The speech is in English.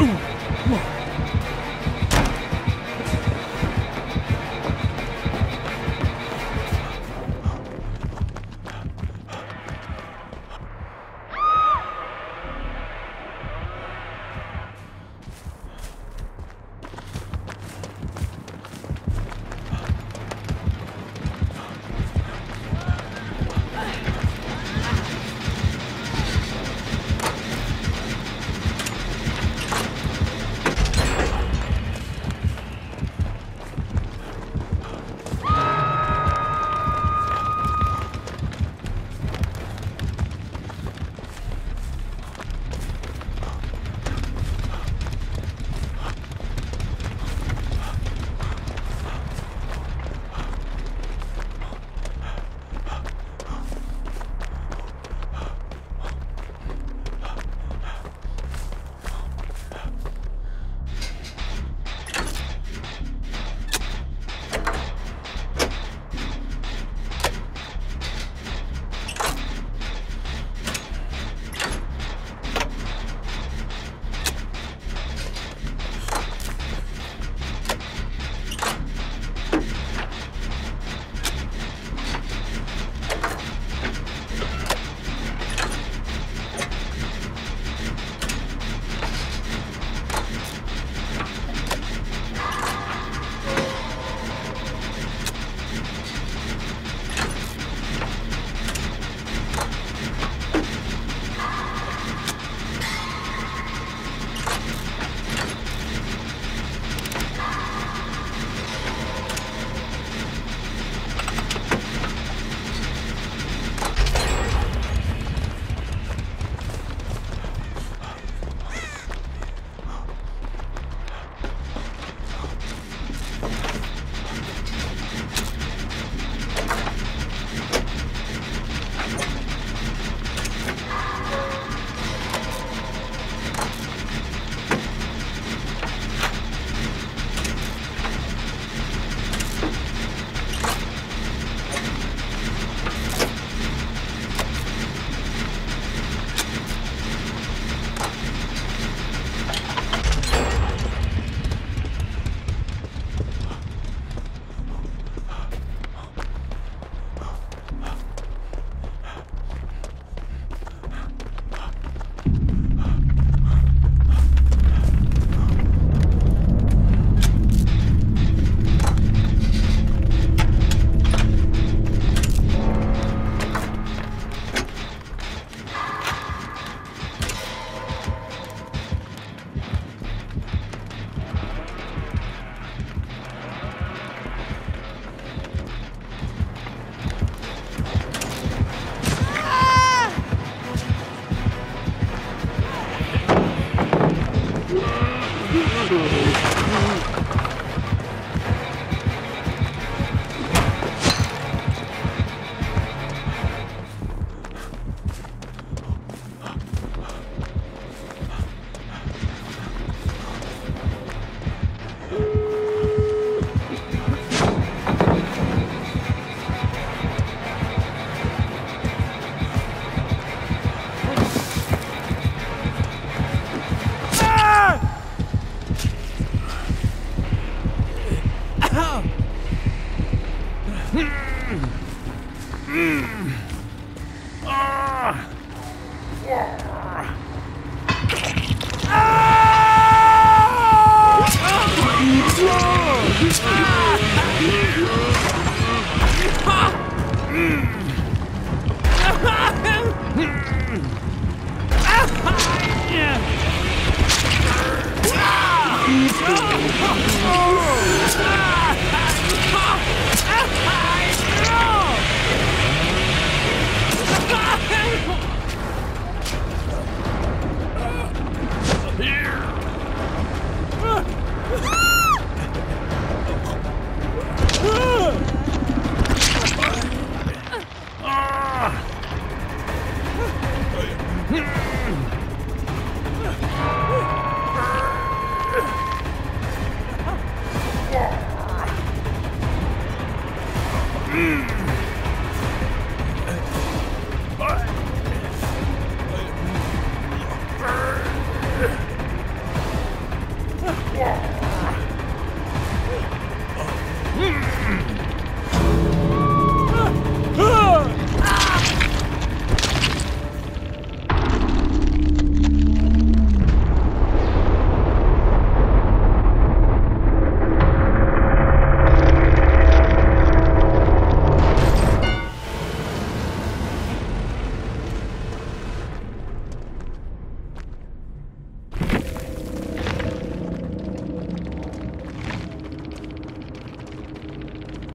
Ooh. Ah!